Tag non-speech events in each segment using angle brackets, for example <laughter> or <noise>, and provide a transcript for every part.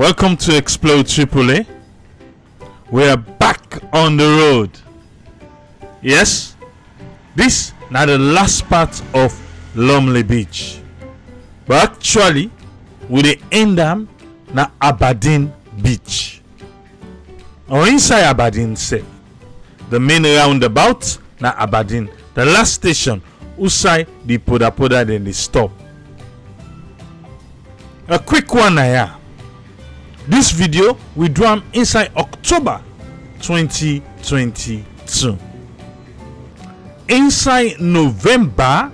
Welcome to Explore Triple-A. We are back on the road. Yes, this now the last part of Lumley Beach. But actually, we dey end am na Aberdeen Beach. Or inside Aberdeen sef. The main roundabout na Aberdeen. The last station outside the Poda Poda then dey stop. A quick one na here. This video we do am inside October 2022. Inside November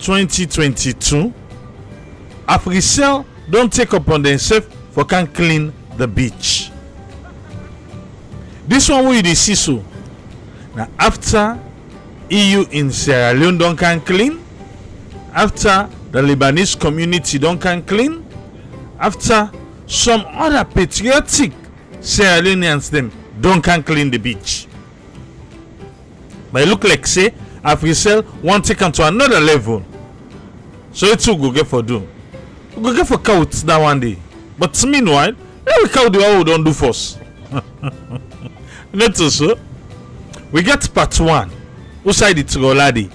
2022, Africell don take upon themselves for can clean the beach. This one wey you dey see so na after EU in Sierra Leone don can clean, after the Lebanese community don can clean, after some other patriotic Sierra Leoneans them don't can clean the beach. But e look like say Africell wan take am to another level. So wetin we go get for do? Go get for count that one day. But meanwhile, let we count the one we don do first. <laughs> Not so. We get part one outside the Trolade.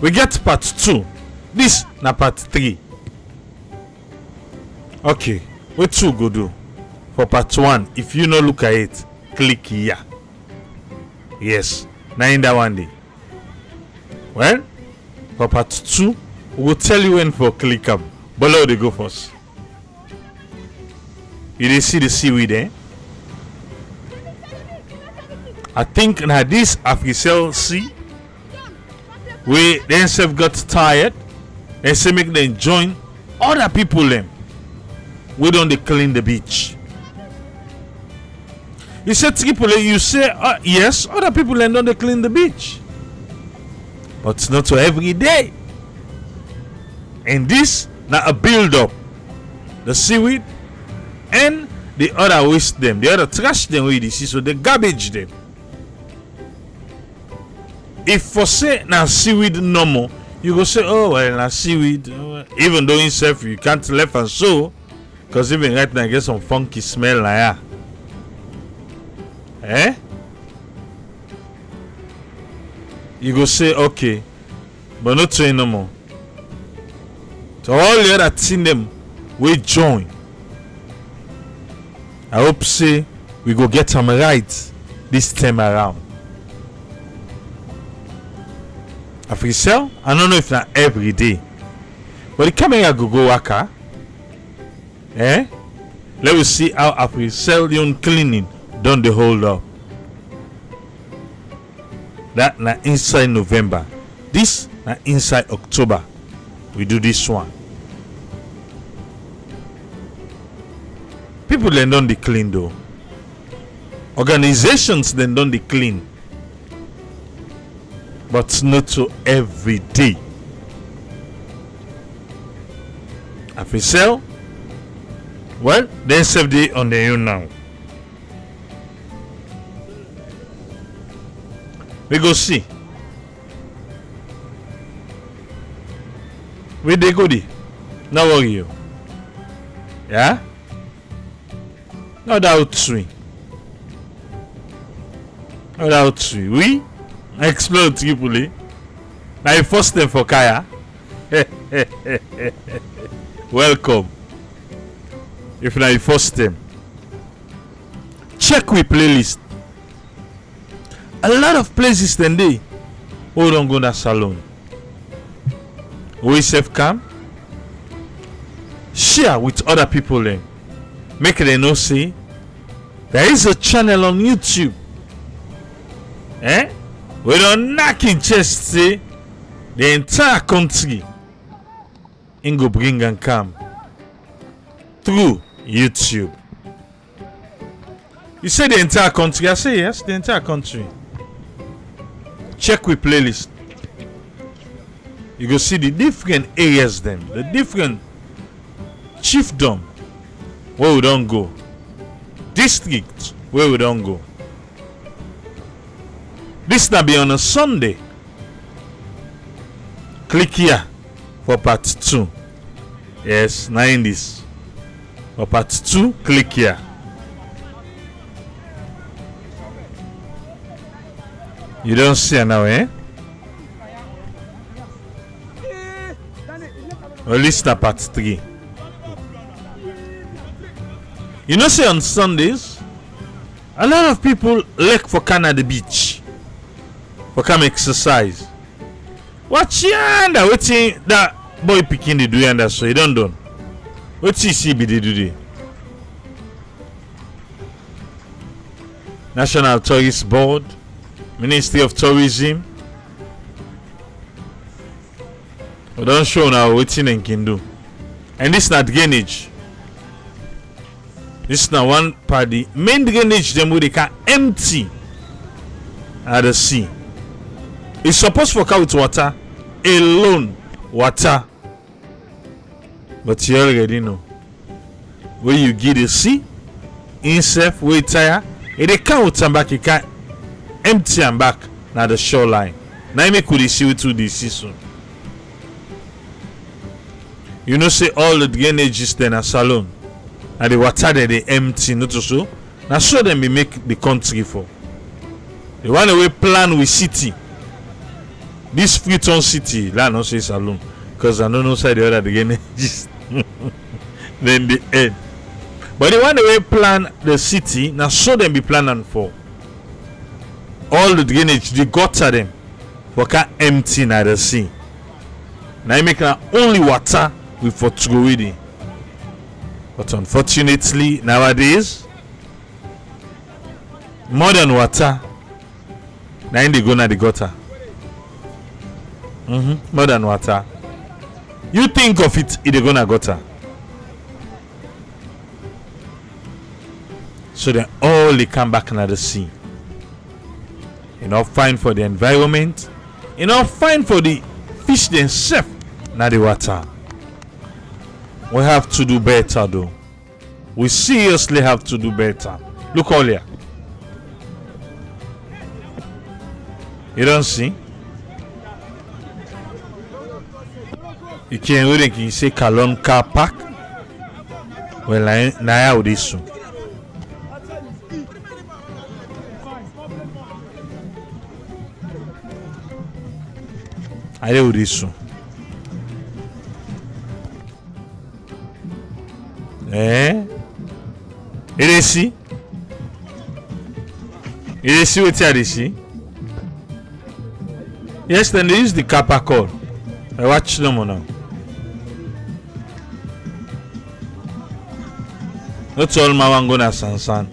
We get part two. This na part three. Okay, wetin we go do? For part one, if you no look at it, click here. Yes, na in that one day. Well, for part two, we tell you when for click let we dey go first. You dey see the seaweed eh? I think na this Africell sea wey dem got tired and say make dem join other people dem wey don dey clean the beach. You say Tripoli, you say uh, yes, other people dem don dey clean the beach. But not to every day. And this na a build up. The seaweed and the other waste them, the other trash them wey you see so the garbage them. If for say na seaweed normal, you go say, oh well na seaweed. oh, Even though itself you can't left and so, because even right now I get some funky smell like that. Eh? You go say okay, but not to no more. To all the other thing them we join. I hope say we go get them right this time around. Africell, I don't know if not every day, but the camera go go waka. Eh? Let me see how Africell yon cleaning done the hold up. That na inside November. This na inside October. We do this one. People then don't clean though. Organizations then don't clean. But not to every day. Africell, well, day on the own now. We go see. We dey go there. No worry you. Yeah? No doubt swing. No doubt swing. We explore Triple-A. Na the first them for Kaya. <laughs> Welcome. If na the first time. Check we playlist. a lot of places dem dey wey don go that salon. Wey sef calm share with other people dem make dem know say there is a channel on youtube. Eh? Wey don knack im chest say the entire country im go bring am calm through YouTube. You say the entire country? I say yes, the entire country. Check with playlist. You go see the different areas them, the different chiefdom where we don't go, district where we don't go. This now be on a Sunday. Click here for part two. Yes, 90s or part 2, click here. You don't see now, eh? Or part 3. You know, say on Sundays, a lot of people like for Canada Beach for come exercise. Watch under waiting that boy picking the do so you don't do. Wetin be do? National Tourist Board, Ministry of Tourism. We don show now wetin dem can do. And this na drainage. This na one part the main drainage dem wey dey can empty at the sea. E suppose for car with water alone water but you already know. Wey you get the sea himself wey tire? E dey come with am back e can empty am back. Na the shoreline. Na im make we see wetin we dey see so you know say all the drainages dem na salon na the water dey empty no to so? Na so dem be make the country for the one wey plan with city. This freetown city land no say salon because i no know side the other the drainages then the end. But the one wey plan the city na so dem be plan am for. All the drainage the gutter dem for can empty na the sea. Im make na only water we for throway there but unfortunately nowadays more than water na im dey go na the gutter. Mm-hmm. more than water. You think of it e dey go na gutter so then all they come back na the sea e no fine for the environment. E no fine for the fish themselves. Na the water. We have to do better though. We seriously have to do better. Look all here. You don't see? You can't í say kalon car park. Well na na how dey so ayé ò dey so eh you dey see you dey see wetin i dey see yes dem dey use the kappa call i watch them now. not all man wan go na sansan.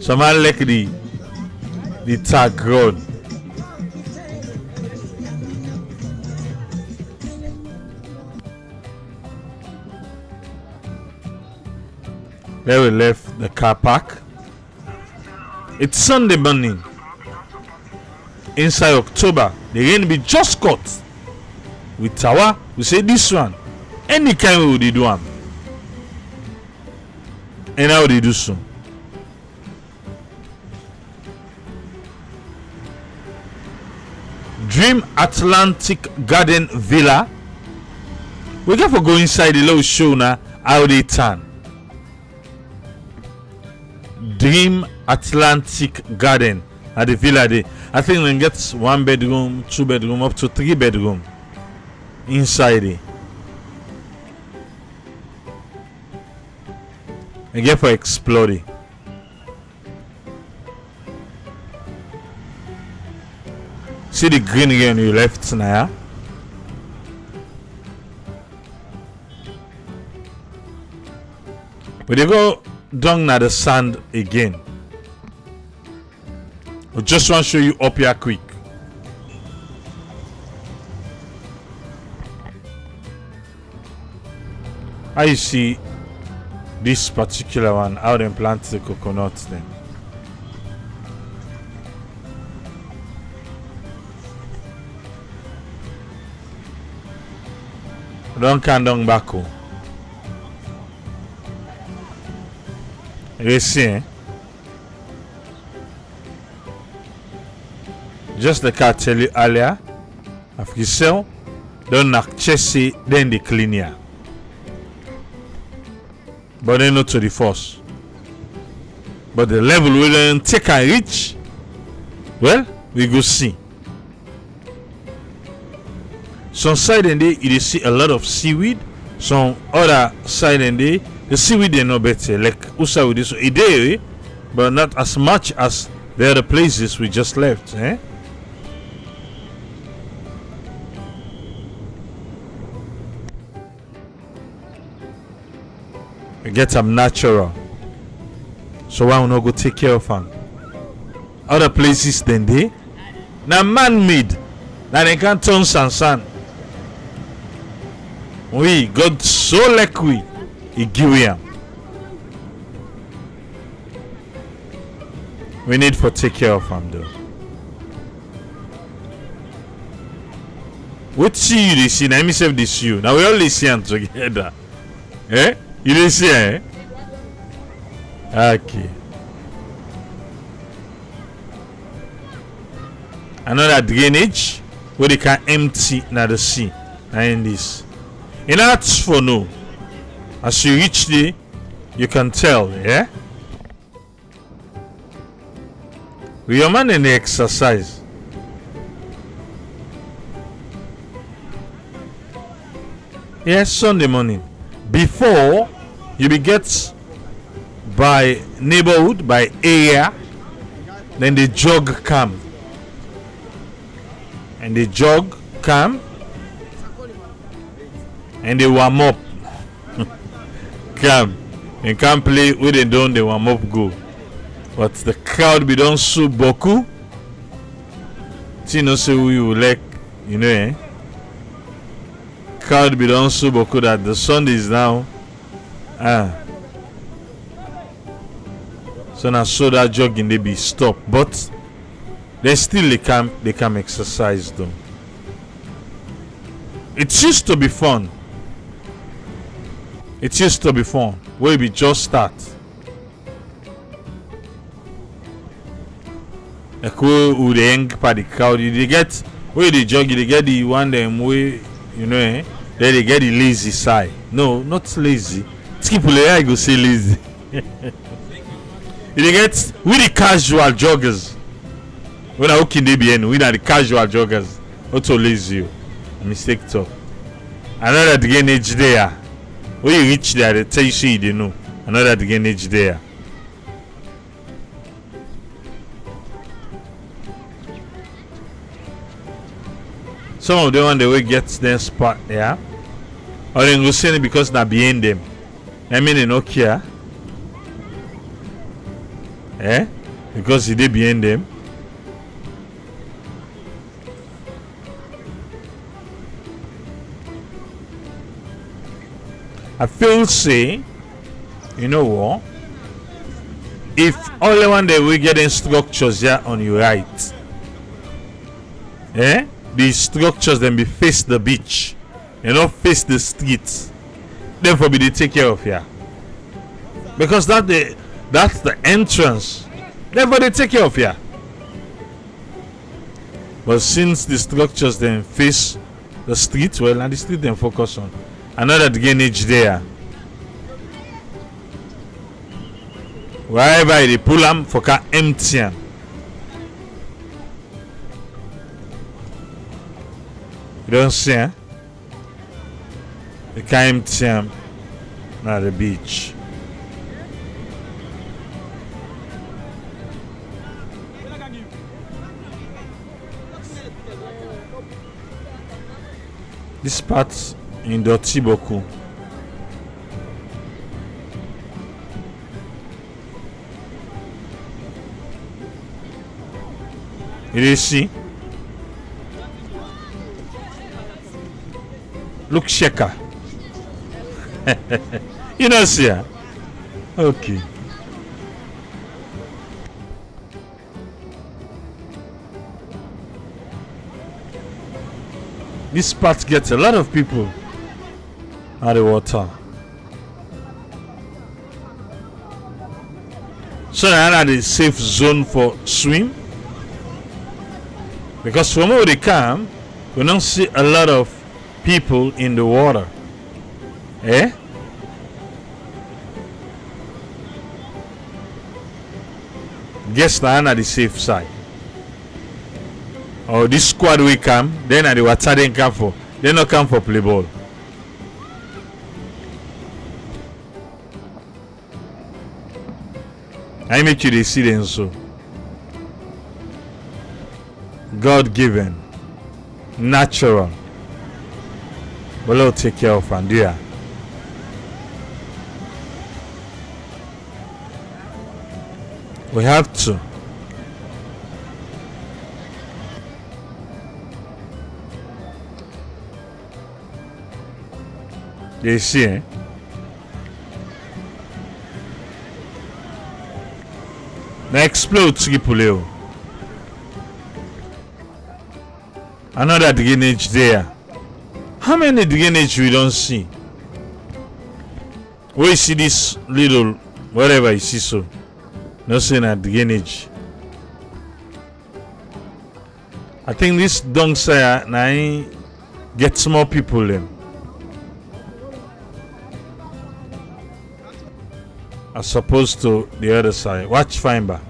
Some man like the the tag road there we left the car park it's sunday morning inside october the rain be just cut with tawa we say this one any kind we dey do and how they do so. Dream Atlantic Garden Villa. We get for go inside the little show now how they turn. Dream Atlantic Garden at the villa there. I think we get one bedroom, two bedroom, up to three bedroom inside it. Again for exploding. See the green here on your left now. We dey go down na the sand again. We just want to show you up here quick. How you see this particular one how dem plant the coconut dem don can down back o eh just like i tell you earlier after you sell don knack chest say dem dey clean but they not to the force. But the level we then take and reach, well, we go see. Some side and day you see a lot of seaweed. Some other side and day the seaweed they no better. Like Usa with this a day, but not as much as the other places we just left. Eh? We get them natural. So why we not go take care of them? Other places than they now man made. Now they can't turn sand sand. We God so like we he. We need for take care of them though. What see you they see? Now me self this you. Now we all see together. <laughs> Eh? You dey see eh? Okay. Another drainage where they can empty na the sea. In this. In arts for no. As you reach there, you can tell, yeah? We are man in the exercise. Yes, Sunday morning. Before you be get by neighborhood, by area, then the jog come. And the jog come and they warm up. Come. And can play with they don't they warm up go. But the crowd be done so boku. See no say who you like, you know eh? Crowd be done so boku that the sun is now ah so now so that jogging they be stop but they still they can they can exercise though it used to be fun it used to be fun where we just start. Like we we dey hang the crowd. You dey get where dey jog you dey get the one dem wey you know eh then dey get the lazy side. No not lazy. Skipule i go say lazy. <laughs> Dey get we the casual joggers. Wey na who dey be we na the casual joggers. Not so lazy o na mistake talk another drainage there when you reach there they tell you say you know. Another drainage there. Some of them one dey wey get dem spot there or dem go say because na behind them. I mean they no care eh? Because e dey behind them i feel say you know what? If only one day we get structures here on your right eh? The structures then be face the beach they not face the street therefore be they take care of here. Because that the that's the entrance. Therefore they take care of here. But since the structures then face the street well and the street then focus on another drainage there. Wherever they pull am for car empty am. You don see eh? The car empty am. The beach. This part ìdọ̀tí beaucoup you dey see look shaker <laughs> you know am okay. This part gets a lot of people at the water. So that is a safe zone for swim. Because from where they come, we don't see a lot of people in the water. Eh? Guess that at the safe side. Or oh, this squad we come, then at the water they come for. They not come for play ball. I make you see so. God given natural. But Lord take care of do ya. We have to. Dey see eh na explore Triple-A another drainage there how many drainage we don't see you see this little whatever you see so no say na drainage i think this dung sire na im get small people dem as opposed to the other side. Watch fiber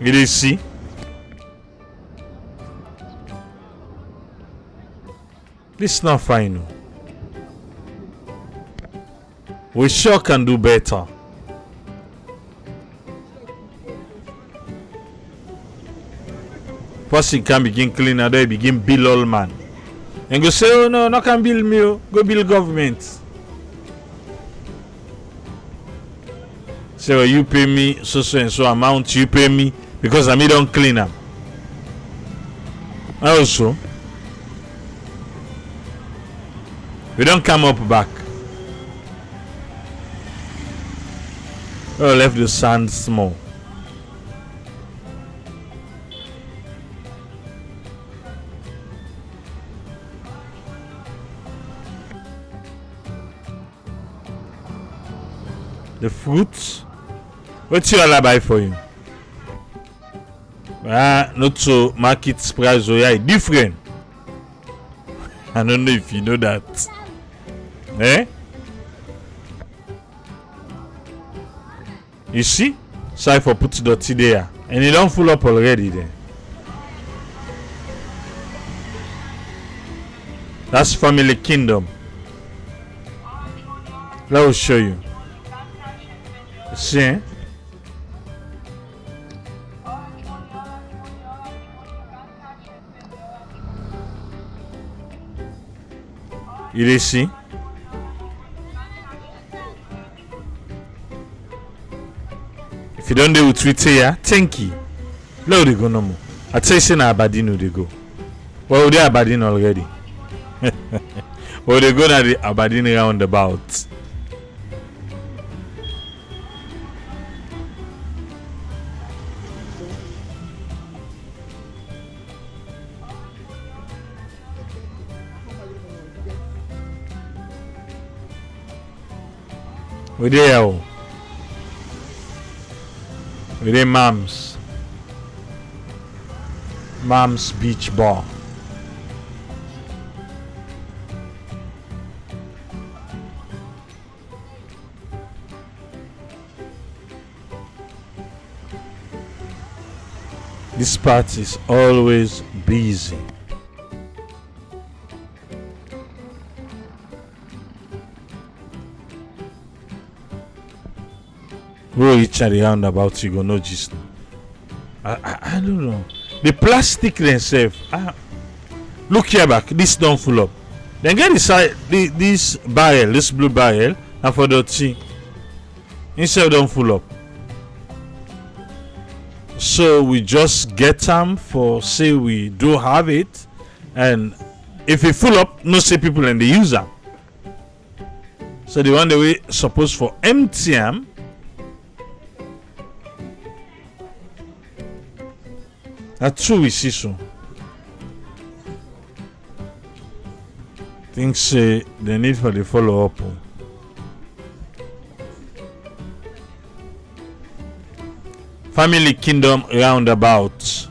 you dey see? This is not final. we sure can do better. First, person can begin clean and then begin bill all man. And go say oh no no can bill me o go bill government say well you pay me so so and so amount you pay me because i me don clean also we don come up back. Oh left the sand small. The fruits wetin all buy for you ah not so market price oh yeah different. <laughs> I don't know if you know that. Eh? You see? For put dirty there. And e don full up already there that's family kingdom. Let me show you. See eh? You see if you don dey with twitter ya tenki let we dey go normal i tell you say na we dey go well we dey aberdeen already. We dey go na the aberdeen roundabout we dey here o we dey mams. Mams beach bar this part is always busy wey reach at the roundabout you? Go know gist. I, I i don't know. The plastic themselves ah look here back this don full up. Dem get the side this barrel this blue barrel na for dirty inside don full up. So we just get am for say we do have it and if e full up no say people dem dey use am so the one dey wey suppose for empty am we see so think say the need for the follow up family kingdom roundabout.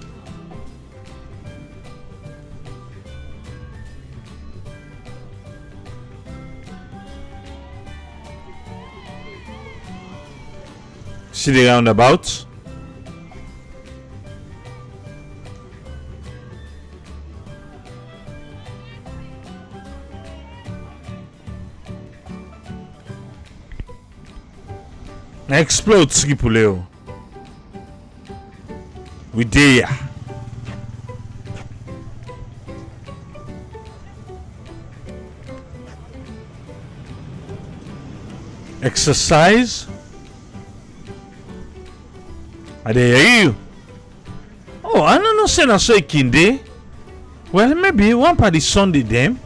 See the roundabout? Explode Tripoleo. We there. Exercise. I hear you. Oh, I no know say na so e kin dey. Well, maybe one party Sunday dem.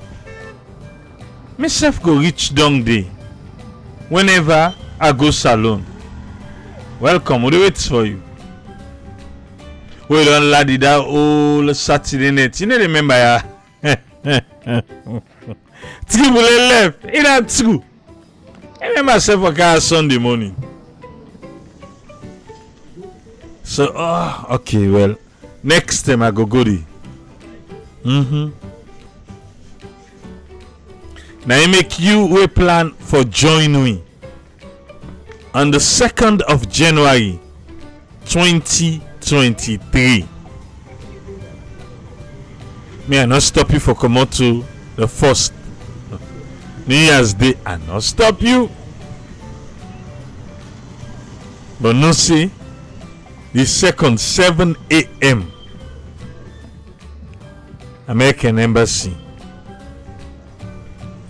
Me sef go reach down there. Whenever I go salon. Welcome, we dey wait for you. We don laddie that whole Saturday night. You no remember ya? <laughs> Tribule left. It na true. I remember myself for car Sunday morning. So, oh, okay, well, next time I go go there. Mm-hmm. Now I make you we plan for join me on the 2nd of January 2023. May I not stop you for out to the first New Year's Day. I not stop you. But no see the second 7 a.m. American Embassy.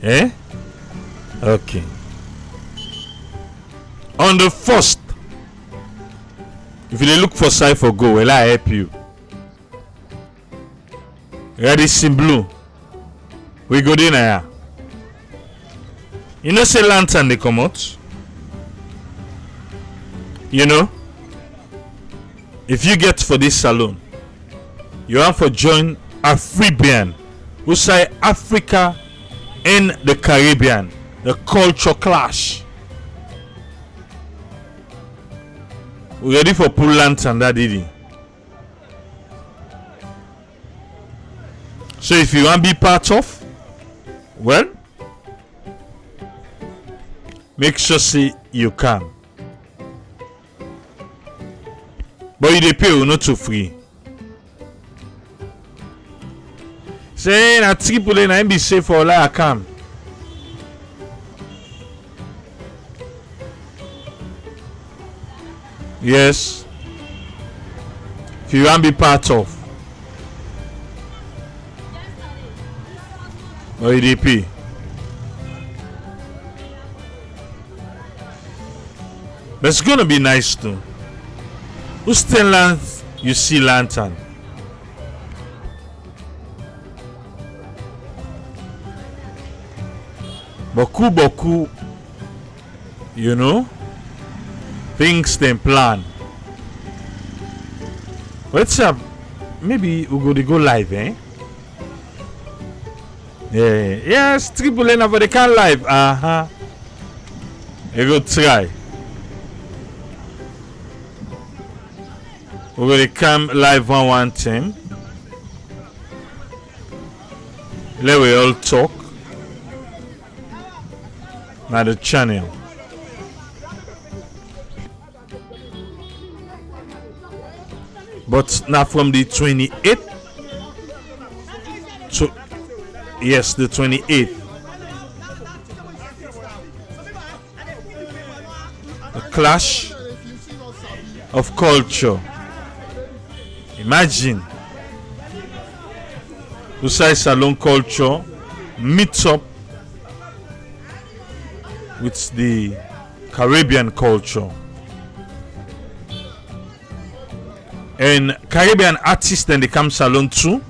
Eh? Okay. On the first, if you dey look for side for go, will I help you? Radisson Blu. We go now. You know say lantern dey comot? You know? If you get for this salon, you want for join Afribian, who say Africa and the Caribbean, the culture clash. We ready for pull lantern that did So if you want to be part of, well, make sure say you can. But you dey pay not too free. Say na triple na im be safe for Ola. Yes. If you want to be part of. You. But it's gonna be nice too. Who still lands you see lantern? Boku boku, you know, things them plan. What's up? Maybe we go to go live, eh? Yeah, yes, triple N for the can live. Uh huh. You go try. We will come live on one team. Let we all talk. Now the channel. But now from the 28th to yes, the 28th. The clash of culture. Imagine Usai Salon culture meets up with the Caribbean culture. And Caribbean artists then they come salon too.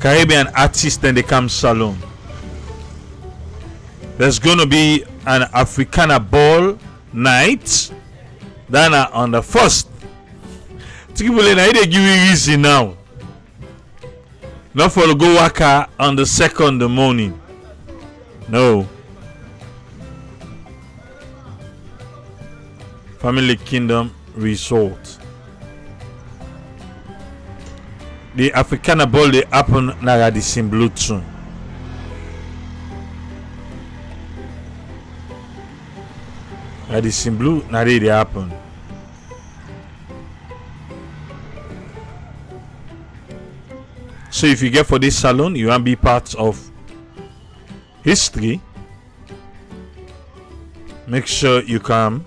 Caribbean artists then they come salon. There's gonna be an Africana ball night. Then on the first. Tikibule na they give you easy now. Not for the go waka on the second morning. No. Family Kingdom Resort. The Africana ball they happen na the blue tune. Radisson Blu, na dey dey happen. So if you get for this salon, you want be part of history, make sure you come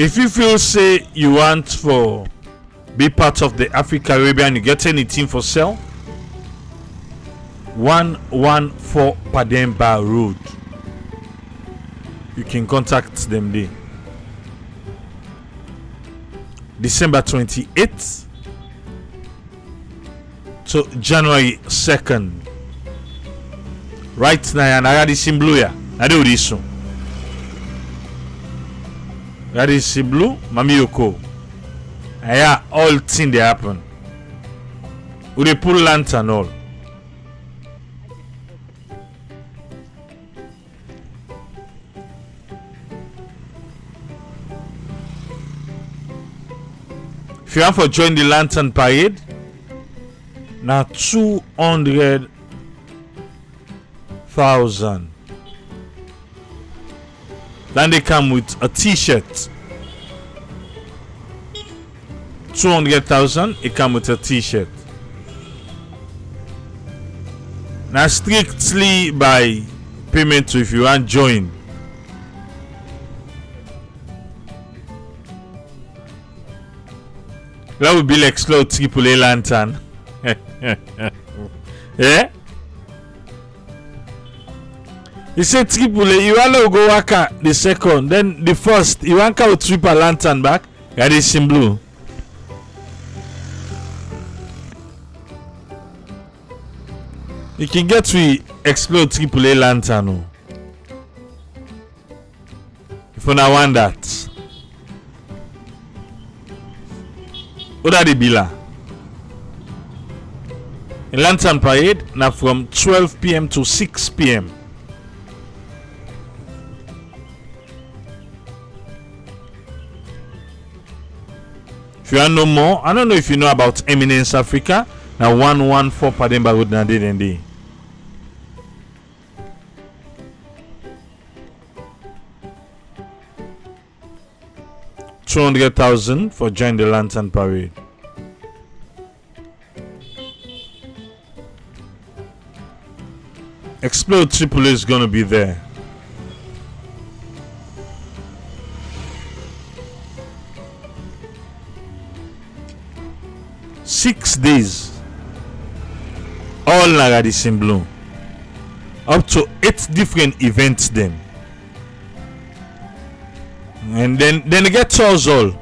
If you feel say you want for be part of the Africa Caribbean, you get anything for sale? 114 Pademba Road. You can contact them there. December 28th to January 2nd. Right now, and I got this in blue. I do this soon. Radisson Blu, Mammy Yoko. And yeah, all thing they happen. We dey pull lantern all. If you want to join the lantern parade, now two hundred thousand. Then they come with a t-shirt. 200,000 it come with a t-shirt. Now strictly by payment if you want join. That would be like slow triple A lantern. yeah? <laughs> He said triple A, you want go waka the second, then the first, you want to triple lantern back, that is in blue. You can get to explode triple A lantern. Oh. If want that. What are the bila? Lantern parade, now from 12 pm to 6 If you want to know more, I don't know if you know about Eminence Africa. Now 114 Pademba Road dey. Two hundred thousand for join the lantern parade. Explode Triple is gonna be there. Six days. All na Radisson Blu. Up to eight different events them. And then then they get tours all.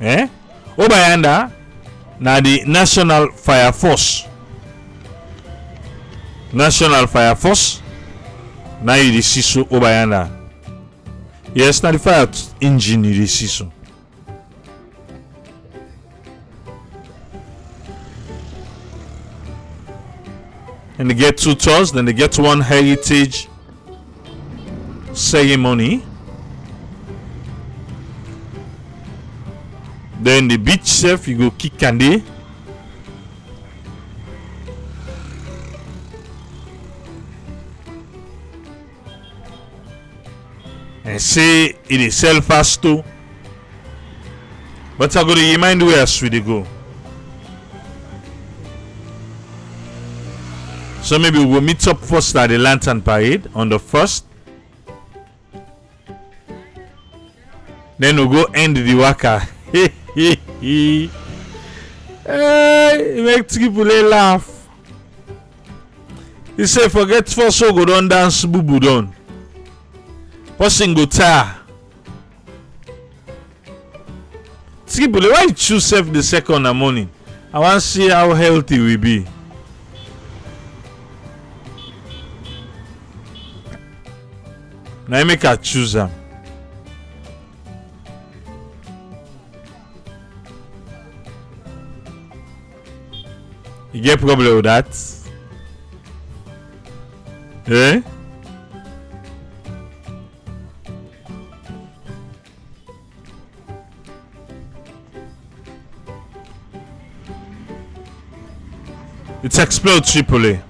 Eh? Obayanda na the National Fire Force. National Fire Force. Na you dey see so Obayanda. Yes, na the fire engine you see so. And they get two tours, then they get one heritage ceremony. Then the beach chef, you go kick candy. And say it is sell fast too. But I go to remind where we dey go. So maybe we'll meet up first at the Lantern Parade on the first. Then we'll go end the waka. <laughs> hey, make A laugh. He say forget first so go don dance bubu don. Person go tire. Why you choose sef the second morning? I wan see how healthy we be. na I make a choose am. You get problem with that? Eh? It's explore Triple-A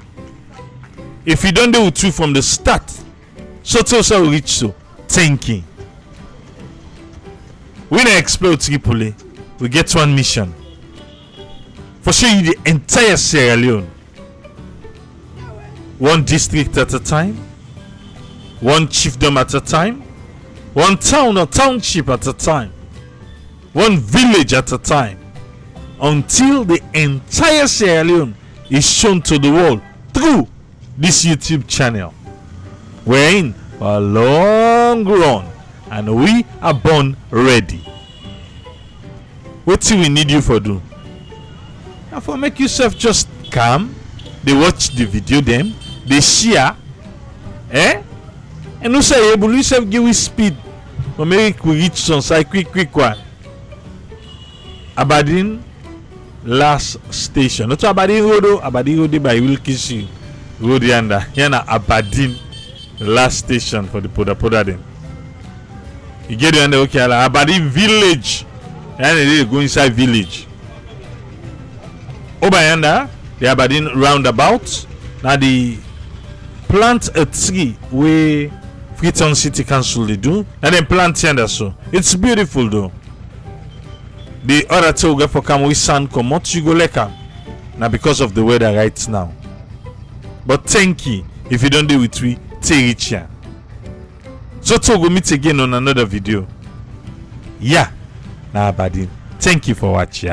if you don't deal with two from the start so to so reach so thinking. When I explore Triple-A, we get one mission. For sure you the entire Sierra Leone. One district at a time, one chiefdom at a time, one town or township at a time, one village at a time, until the entire Sierra Leone is shown to the world through this YouTube channel. We're in for a long run and we are born ready. Do we need you for do? And for make yourself just calm, they watch the video them, they share, eh? And no say able yourself give we speed. But make we reach some side quick quick one. Aberdeen last station. Not Aberdeen Road, oh, Aberdeen Road by Wilkinson Road yonder. Here na Aberdeen last station for the Poda Poda then. You get the okay, like Aberdeen village. And they go inside village. Over yonder, the Aberdeen roundabout. Now the plant a tree where Freetown City Council they do. And then plant yonder so. It's beautiful though. the other two get for come we sand come out you go like na because of the weather right now but thank you if you don dey with we so till we meet again on another video. Yeah. Na aberdeen thank you for watching.